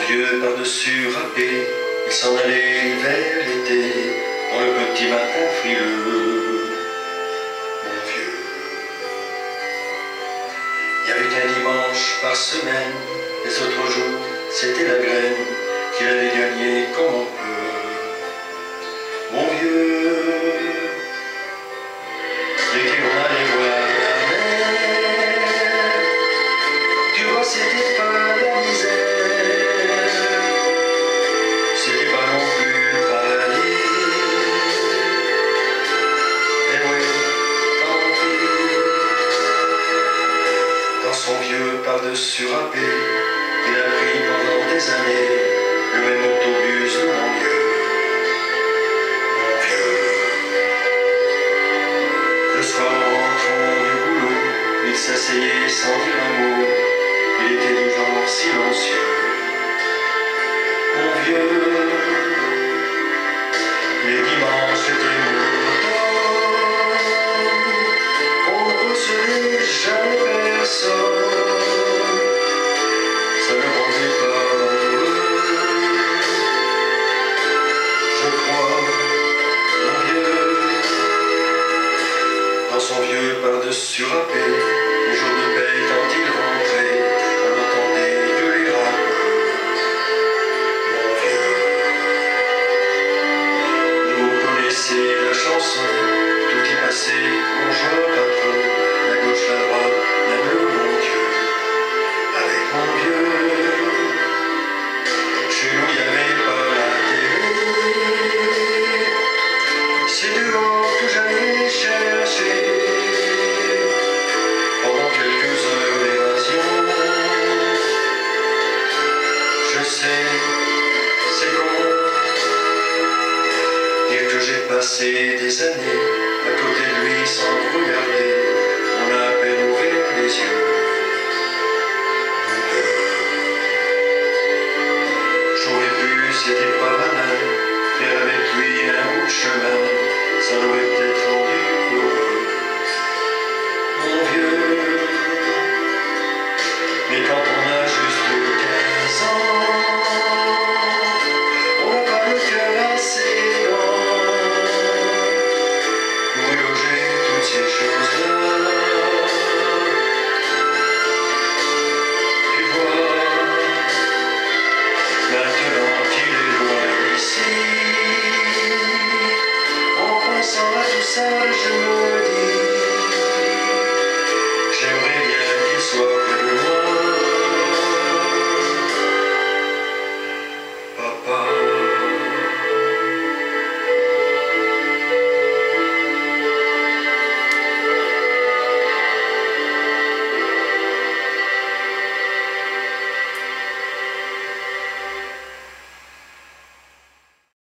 vieux par-dessus râpé, il s'en allait vers l'été, dans le petit matin frileux. Mon vieux, il y avait un dimanche par semaine, les autres jours, c'était la graine son vieux par-dessus râpé, il a pris pendant des années le même autobus de mon vieux. Mon vieux. Le soir en rentrant du boulot, il s'asseyait sans dire un mot. Il était du genre silencieux. Mon vieux. Son vieux par-dessus râpé, les jours de paix passer des années à côté de lui sans regarder. Sensation.